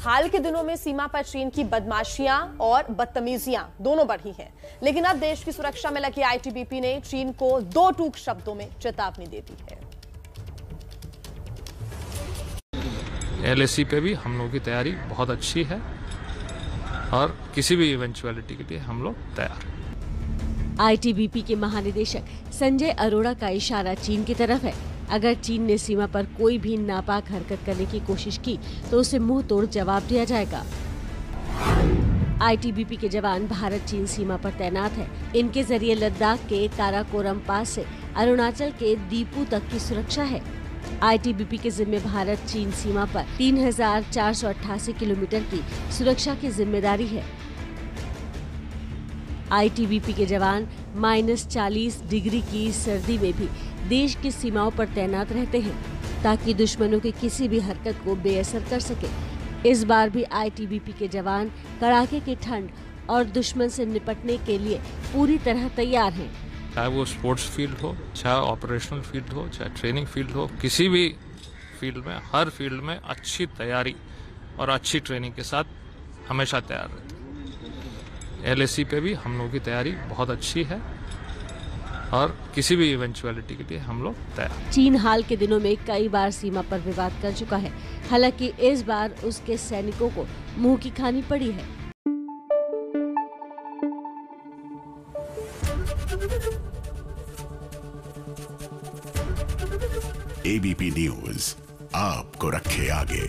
हाल के दिनों में सीमा पर चीन की बदमाशियाँ और बदतमीजियाँ दोनों बढ़ी हैं। लेकिन अब देश की सुरक्षा में लगी आईटीबीपी ने चीन को दो टूक शब्दों में चेतावनी दे दी है। एलएसी पे भी हम लोगों की तैयारी बहुत अच्छी है और किसी भी इवेंचुअलिटी के लिए हम लोग तैयार हैं। आईटीबीपी के महानिदेशक संजय अरोड़ा का इशारा चीन की तरफ़ है। अगर चीन ने सीमा पर कोई भी नापाक हरकत करने की कोशिश की तो उसे मुँह तोड़ जवाब दिया जाएगा। आईटीबीपी के जवान भारत चीन सीमा पर तैनात है। इनके ज़रिए लद्दाख के काराकोरम पास से अरुणाचल के दीपू तक की सुरक्षा है। आईटीबीपी के जिम्मे भारत चीन सीमा पर तीन हज़ार चार सौ अट्ठासी किलोमीटर की सुरक्षा की ज़िम्मेदारी है। आईटीबीपी के जवान माइनस चालीस डिग्री की सर्दी में भी देश की सीमाओं पर तैनात रहते हैं, ताकि दुश्मनों की किसी भी हरकत को बेअसर कर सके। इस बार भी आईटीबीपी के जवान कड़ाके की ठंड और दुश्मन से निपटने के लिए पूरी तरह तैयार हैं। चाहे वो स्पोर्ट्स फ़ील्ड हो, चाहे ऑपरेशनल फ़ील्ड हो, चाहे ट्रेनिंग फ़ील्ड हो, किसी भी फ़ील्ड में, हर फ़ील्ड में अच्छी तैयारी और अच्छी ट्रेनिंग के साथ हमेशा तैयार रहते एलएसी पे भी हम लोगों की तैयारी बहुत अच्छी है और किसी भी इवेंचुअलिटी के लिए हम लोग तैयार चीन हाल के दिनों में कई बार सीमा पर विवाद कर चुका है। हालाँकि इस बार उसके सैनिकों को मुँह की खानी पड़ी है। एबीपी न्यूज़ आपको रखे आगे।